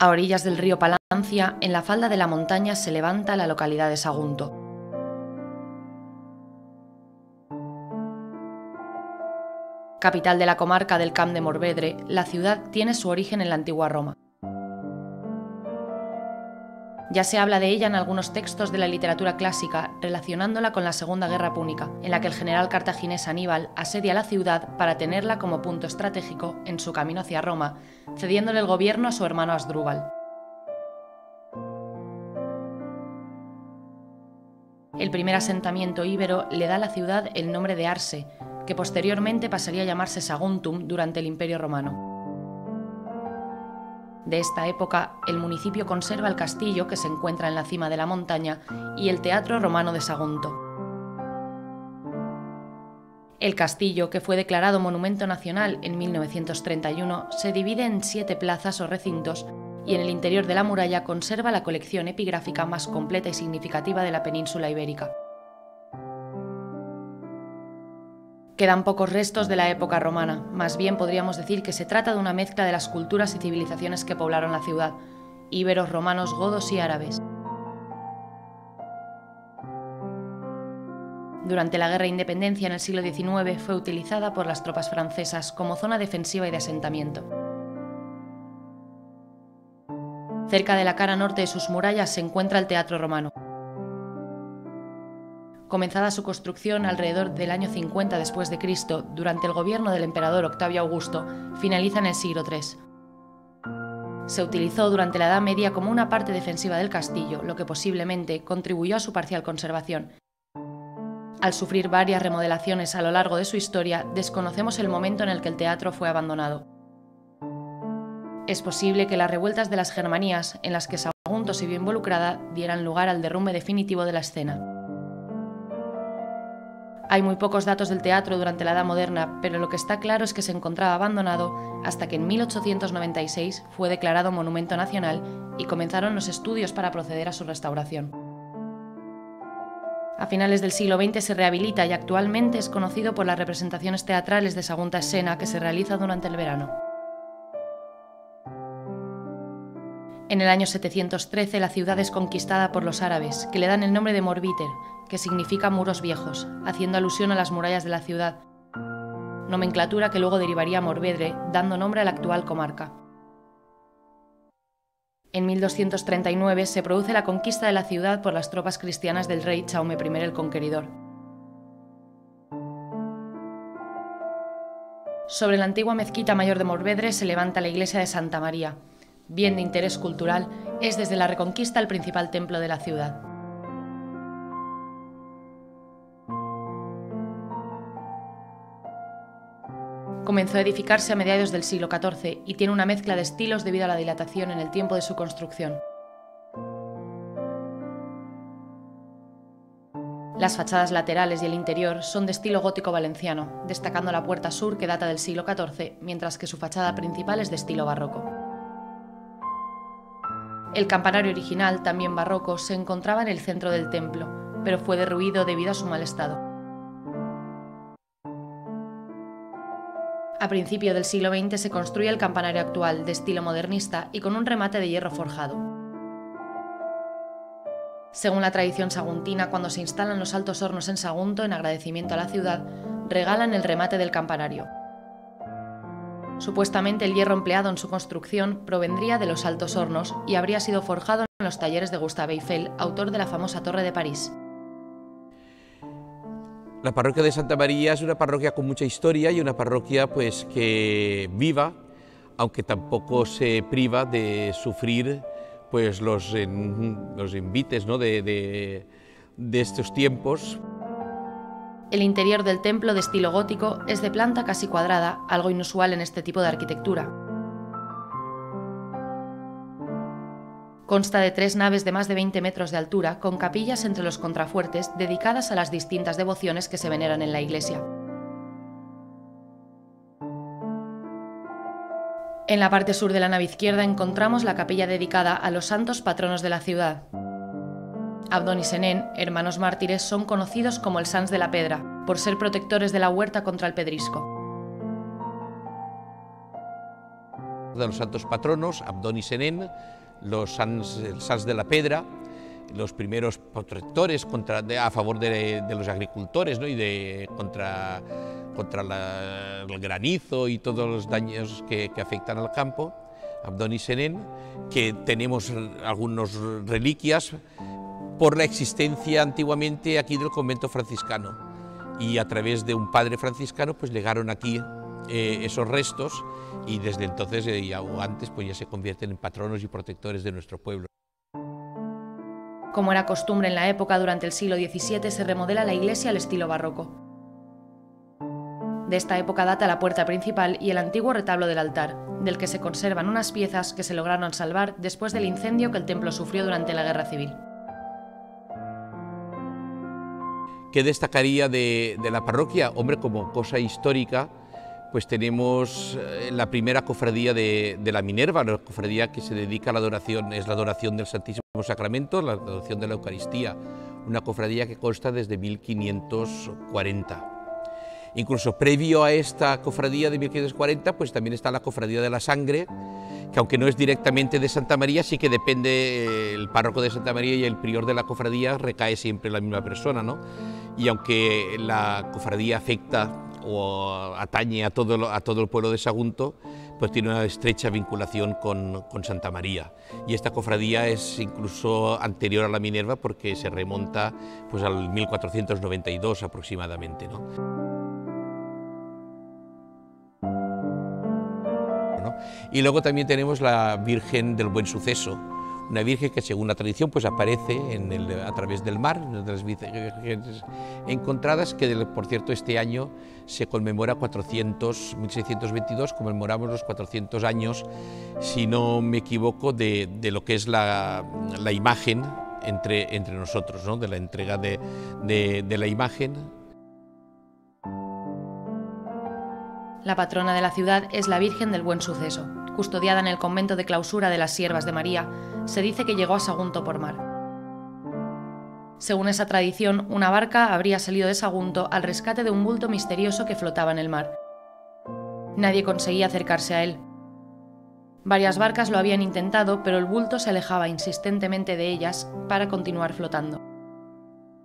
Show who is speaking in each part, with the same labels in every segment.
Speaker 1: A orillas del río Palancia, en la falda de la montaña, se levanta la localidad de Sagunto. Capital de la comarca del Camp de Morvedre, la ciudad tiene su origen en la antigua Roma. Ya se habla de ella en algunos textos de la literatura clásica, relacionándola con la Segunda Guerra Púnica, en la que el general cartaginés Aníbal asedia la ciudad para tenerla como punto estratégico en su camino hacia Roma, cediéndole el gobierno a su hermano Asdrúbal. El primer asentamiento íbero le da a la ciudad el nombre de Arse, que posteriormente pasaría a llamarse Saguntum durante el Imperio Romano. De esta época, el municipio conserva el castillo que se encuentra en la cima de la montaña y el Teatro Romano de Sagunto. El castillo, que fue declarado Monumento Nacional en 1931, se divide en siete plazas o recintos y en el interior de la muralla conserva la colección epigráfica más completa y significativa de la península ibérica. Quedan pocos restos de la época romana, más bien podríamos decir que se trata de una mezcla de las culturas y civilizaciones que poblaron la ciudad, íberos, romanos, godos y árabes. Durante la Guerra de Independencia en el siglo XIX fue utilizada por las tropas francesas como zona defensiva y de asentamiento. Cerca de la cara norte de sus murallas se encuentra el Teatro Romano, comenzada su construcción alrededor del año 50 después de Cristo, durante el gobierno del emperador Octavio Augusto, finaliza en el siglo III. Se utilizó durante la Edad Media como una parte defensiva del castillo, lo que posiblemente contribuyó a su parcial conservación. Al sufrir varias remodelaciones a lo largo de su historia, desconocemos el momento en el que el teatro fue abandonado. Es posible que las revueltas de las Germanías, en las que Sagunto se vio involucrada, dieran lugar al derrumbe definitivo de la escena. Hay muy pocos datos del teatro durante la Edad Moderna, pero lo que está claro es que se encontraba abandonado hasta que en 1896 fue declarado Monumento Nacional y comenzaron los estudios para proceder a su restauración. A finales del siglo XX se rehabilita y actualmente es conocido por las representaciones teatrales de Sagunta Escena que se realiza durante el verano. En el año 713 la ciudad es conquistada por los árabes, que le dan el nombre de Morbiter, que significa muros viejos, haciendo alusión a las murallas de la ciudad, nomenclatura que luego derivaría a Morvedre, dando nombre a la actual comarca. En 1239 se produce la conquista de la ciudad por las tropas cristianas del rey Chaume I el Conqueridor. Sobre la antigua mezquita mayor de Morvedre se levanta la iglesia de Santa María. Bien de interés cultural, es desde la Reconquista el principal templo de la ciudad. Comenzó a edificarse a mediados del siglo XIV y tiene una mezcla de estilos debido a la dilatación en el tiempo de su construcción. Las fachadas laterales y el interior son de estilo gótico valenciano, destacando la puerta sur que data del siglo XIV, mientras que su fachada principal es de estilo barroco. El campanario original, también barroco, se encontraba en el centro del templo, pero fue derruido debido a su mal estado. A principio del siglo XX se construye el campanario actual, de estilo modernista y con un remate de hierro forjado. Según la tradición saguntina, cuando se instalan los altos hornos en Sagunto en agradecimiento a la ciudad, regalan el remate del campanario. Supuestamente el hierro empleado en su construcción provendría de los altos hornos y habría sido forjado en los talleres de Gustave Eiffel, autor de la famosa Torre de París.
Speaker 2: La parroquia de Santa María es una parroquia con mucha historia y una parroquia pues que viva, aunque tampoco se priva de sufrir pues los, los invites ¿no? de, de, de estos tiempos.
Speaker 1: El interior del templo de estilo gótico es de planta casi cuadrada, algo inusual en este tipo de arquitectura. Consta de tres naves de más de 20 metros de altura, con capillas entre los contrafuertes dedicadas a las distintas devociones que se veneran en la iglesia. En la parte sur de la nave izquierda encontramos la capilla dedicada a los santos patronos de la ciudad. Abdón y Senén, hermanos mártires, son conocidos como el Sans de la Pedra, por ser protectores de la huerta contra el pedrisco.
Speaker 2: de los santos patronos, Abdón y Senén, los Sans, de la Pedra, los primeros protectores a favor de, los agricultores ¿no? y de, contra, contra el granizo y todos los daños que, afectan al campo, Abdón y Senén, que tenemos algunas reliquias por la existencia antiguamente aquí del convento franciscano y a través de un padre franciscano pues llegaron aquí eh, esos restos y desde entonces eh, antes pues ya se convierten en patronos y protectores de nuestro pueblo.
Speaker 1: Como era costumbre en la época, durante el siglo XVII se remodela la iglesia al estilo barroco. De esta época data la puerta principal y el antiguo retablo del altar, del que se conservan unas piezas que se lograron salvar después del incendio que el templo sufrió durante la Guerra Civil.
Speaker 2: ¿Qué destacaría de, la parroquia? Hombre, como cosa histórica, pues tenemos eh, la primera cofradía de, la Minerva, la cofradía que se dedica a la adoración, es la adoración del Santísimo Sacramento, la adoración de la Eucaristía, una cofradía que consta desde 1540. Incluso previo a esta cofradía de 1540, pues también está la cofradía de la sangre, que aunque no es directamente de Santa María, sí que depende eh, el párroco de Santa María y el prior de la cofradía recae siempre la misma persona, ¿no? Y aunque la cofradía afecta o atañe a todo, el pueblo de Sagunto, pues tiene una estrecha vinculación con, con, Santa María. Y esta cofradía es incluso anterior a la Minerva porque se remonta pues, al 1492 aproximadamente. ¿no? Y luego también tenemos la Virgen del Buen Suceso, una virgen que según la tradición pues aparece a través del mar, de las vírgenes encontradas, que por cierto este año se conmemora 400, 1622, conmemoramos los 400 años, si no me equivoco, de, lo que es la, imagen entre, entre nosotros, ¿no? de la entrega de, de la imagen.
Speaker 1: La patrona de la ciudad es la Virgen del Buen Suceso, custodiada en el convento de clausura de las Siervas de María, se dice que llegó a Sagunto por mar. Según esa tradición, una barca habría salido de Sagunto al rescate de un bulto misterioso que flotaba en el mar. Nadie conseguía acercarse a él. Varias barcas lo habían intentado, pero el bulto se alejaba insistentemente de ellas para continuar flotando.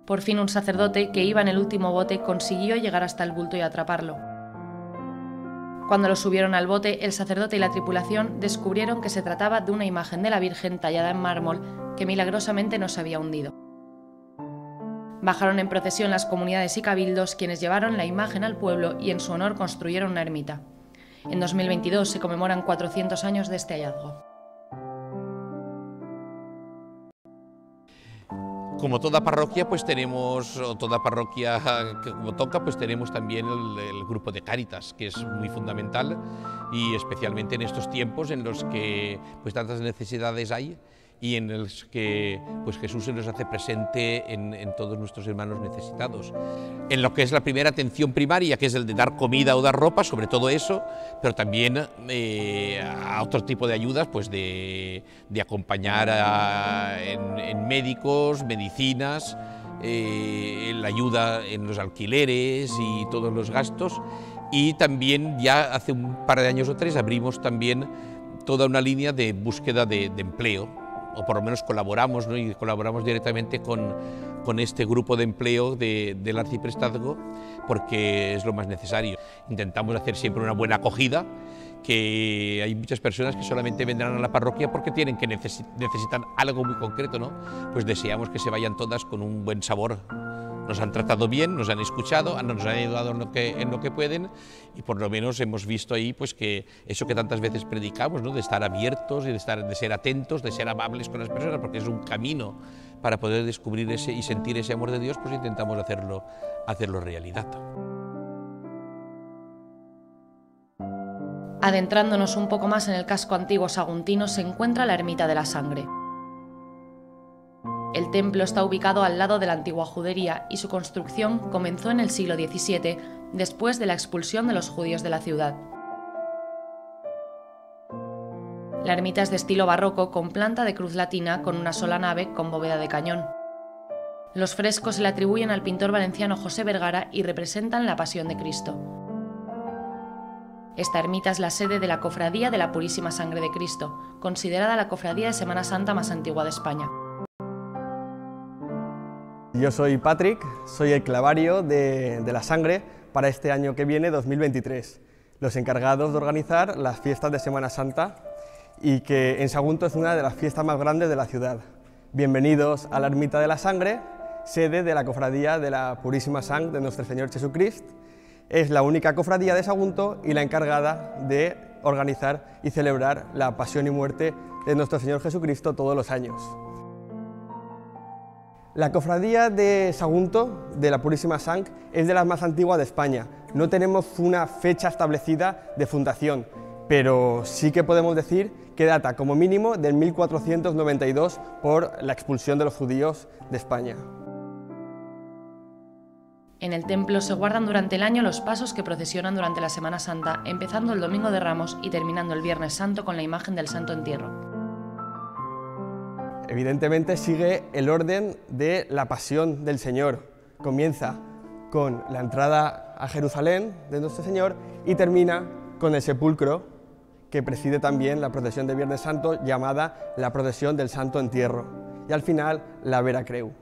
Speaker 1: Por fin un sacerdote que iba en el último bote consiguió llegar hasta el bulto y atraparlo. Cuando lo subieron al bote, el sacerdote y la tripulación descubrieron que se trataba de una imagen de la Virgen tallada en mármol que milagrosamente no se había hundido. Bajaron en procesión las comunidades y cabildos quienes llevaron la imagen al pueblo y en su honor construyeron una ermita. En 2022 se conmemoran 400 años de este hallazgo.
Speaker 2: Como toda parroquia, pues tenemos, o toda parroquia que como toca, pues tenemos también el, grupo de Cáritas, que es muy fundamental y especialmente en estos tiempos en los que pues tantas necesidades hay y en los que pues Jesús se nos hace presente en, todos nuestros hermanos necesitados. En lo que es la primera atención primaria, que es el de dar comida o dar ropa, sobre todo eso, pero también eh, a otro tipo de ayudas, pues de, acompañar en, médicos, medicinas, eh, la ayuda en los alquileres y todos los gastos. Y también ya hace un par de años o tres abrimos también toda una línea de búsqueda de empleo o por lo menos colaboramos ¿no? y colaboramos directamente con, con este grupo de empleo de, del arciprestazgo porque es lo más necesario. Intentamos hacer siempre una buena acogida, que hay muchas personas que solamente vendrán a la parroquia porque tienen que necesitan algo muy concreto, ¿no? Pues deseamos que se vayan todas con un buen sabor nos han tratado bien, nos han escuchado, nos han ayudado en lo que, en lo que pueden y por lo menos hemos visto ahí pues que eso que tantas veces predicamos, ¿no? de estar abiertos de, estar, de ser atentos, de ser amables con las personas, porque es un camino para poder descubrir ese y sentir ese amor de Dios, pues intentamos hacerlo, hacerlo realidad.
Speaker 1: Adentrándonos un poco más en el casco antiguo saguntino se encuentra la Ermita de la Sangre, el templo está ubicado al lado de la antigua judería y su construcción comenzó en el siglo XVII, después de la expulsión de los judíos de la ciudad. La ermita es de estilo barroco con planta de cruz latina con una sola nave con bóveda de cañón. Los frescos se le atribuyen al pintor valenciano José Vergara y representan la Pasión de Cristo. Esta ermita es la sede de la Cofradía de la Purísima Sangre de Cristo, considerada la cofradía de Semana Santa más antigua de España.
Speaker 3: Yo soy Patrick, soy el clavario de, la sangre para este año que viene, 2023. Los encargados de organizar las fiestas de Semana Santa y que en Sagunto es una de las fiestas más grandes de la ciudad. Bienvenidos a la Ermita de la Sangre, sede de la Cofradía de la Purísima Sangre de Nuestro Señor Jesucristo. Es la única cofradía de Sagunto y la encargada de organizar y celebrar la pasión y muerte de nuestro Señor Jesucristo todos los años. La cofradía de Sagunto, de la Purísima Sang, es de las más antiguas de España. No tenemos una fecha establecida de fundación, pero sí que podemos decir que data como mínimo del 1492 por la expulsión de los judíos de España.
Speaker 1: En el templo se guardan durante el año los pasos que procesionan durante la Semana Santa, empezando el Domingo de Ramos y terminando el Viernes Santo con la imagen del Santo Entierro
Speaker 3: evidentemente sigue el orden de la pasión del Señor. Comienza con la entrada a Jerusalén de nuestro Señor y termina con el sepulcro que preside también la procesión de Viernes Santo llamada la procesión del Santo Entierro y al final la Vera Creu.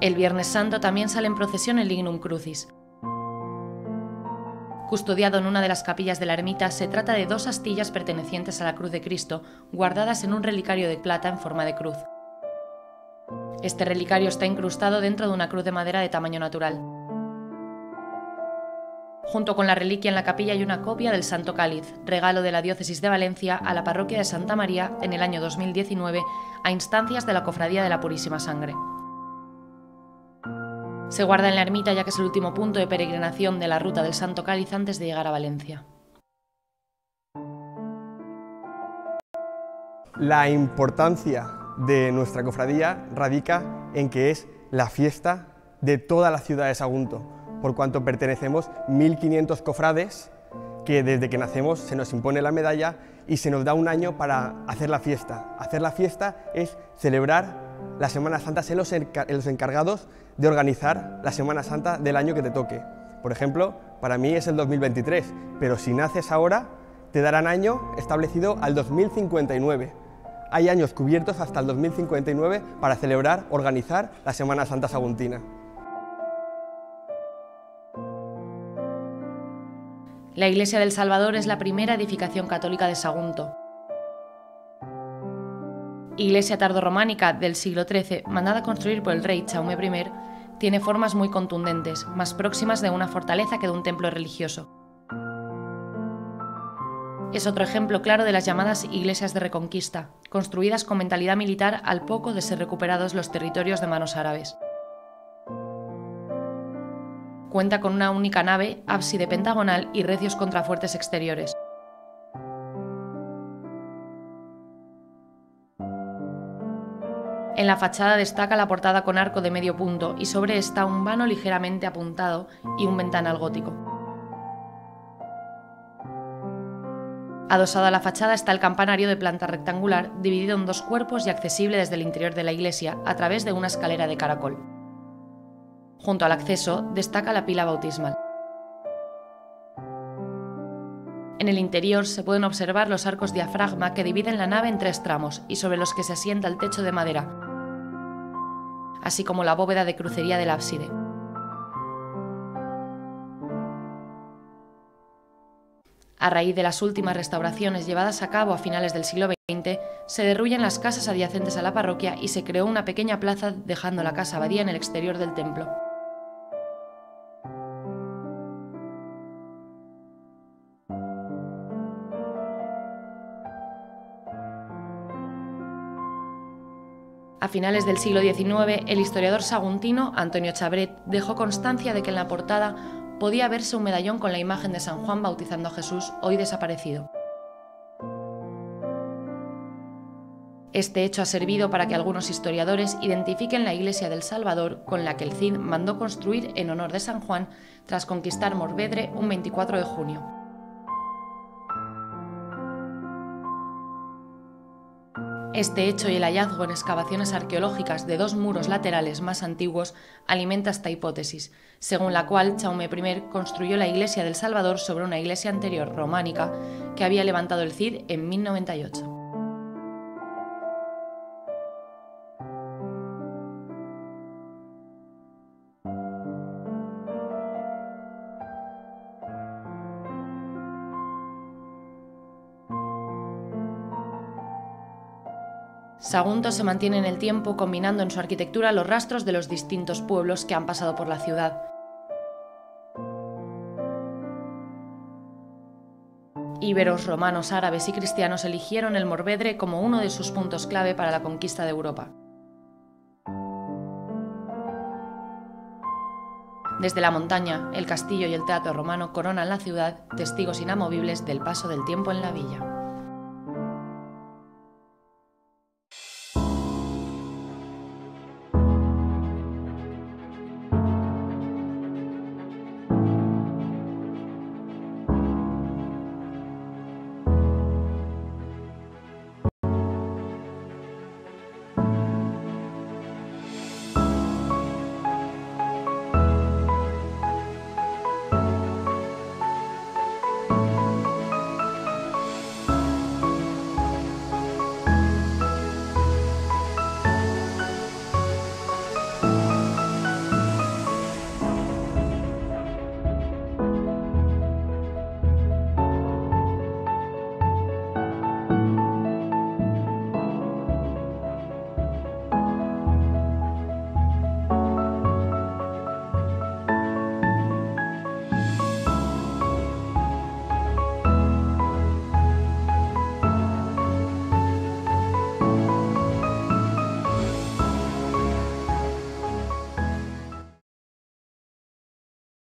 Speaker 1: El Viernes Santo también sale en procesión el Lignum Crucis, Custodiado en una de las capillas de la ermita, se trata de dos astillas pertenecientes a la Cruz de Cristo, guardadas en un relicario de plata en forma de cruz. Este relicario está incrustado dentro de una cruz de madera de tamaño natural. Junto con la reliquia en la capilla hay una copia del Santo Cáliz, regalo de la diócesis de Valencia a la parroquia de Santa María en el año 2019 a instancias de la Cofradía de la Purísima Sangre. Se guarda en la ermita ya que es el último punto de peregrinación de la ruta del Santo Cáliz antes de llegar a Valencia.
Speaker 3: La importancia de nuestra cofradía radica en que es la fiesta de toda la ciudad de Sagunto, por cuanto pertenecemos 1.500 cofrades que desde que nacemos se nos impone la medalla y se nos da un año para hacer la fiesta. Hacer la fiesta es celebrar la Semana Santa, ser los, los encargados de organizar la Semana Santa del año que te toque. Por ejemplo, para mí es el 2023, pero si naces ahora, te darán año establecido al 2059. Hay años cubiertos hasta el 2059 para celebrar, organizar la Semana Santa Saguntina.
Speaker 1: La Iglesia del Salvador es la primera edificación católica de Sagunto iglesia tardorrománica del siglo XIII, mandada a construir por el rey Chaume I, tiene formas muy contundentes, más próximas de una fortaleza que de un templo religioso. Es otro ejemplo claro de las llamadas iglesias de reconquista, construidas con mentalidad militar al poco de ser recuperados los territorios de manos árabes. Cuenta con una única nave, ábside pentagonal y recios contrafuertes exteriores. En la fachada destaca la portada con arco de medio punto y sobre esta un vano ligeramente apuntado y un ventanal gótico. Adosado a la fachada está el campanario de planta rectangular, dividido en dos cuerpos y accesible desde el interior de la iglesia a través de una escalera de caracol. Junto al acceso destaca la pila bautismal. En el interior se pueden observar los arcos diafragma que dividen la nave en tres tramos y sobre los que se asienta el techo de madera, así como la bóveda de crucería del ábside. A raíz de las últimas restauraciones llevadas a cabo a finales del siglo XX, se derruyen las casas adyacentes a la parroquia y se creó una pequeña plaza dejando la casa abadía en el exterior del templo. Finales del siglo XIX, el historiador saguntino Antonio Chabret dejó constancia de que en la portada podía verse un medallón con la imagen de San Juan bautizando a Jesús, hoy desaparecido. Este hecho ha servido para que algunos historiadores identifiquen la iglesia del Salvador con la que el Cid mandó construir en honor de San Juan tras conquistar Morvedre un 24 de junio. Este hecho y el hallazgo en excavaciones arqueológicas de dos muros laterales más antiguos alimenta esta hipótesis, según la cual Chaume I construyó la iglesia del Salvador sobre una iglesia anterior románica que había levantado el Cid en 1098. Sagunto se mantiene en el tiempo combinando en su arquitectura los rastros de los distintos pueblos que han pasado por la ciudad. Íberos, romanos, árabes y cristianos eligieron el Morvedre como uno de sus puntos clave para la conquista de Europa. Desde la montaña, el castillo y el teatro romano coronan la ciudad, testigos inamovibles del paso del tiempo en la villa.